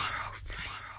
tomorrow flame.